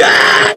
Ah!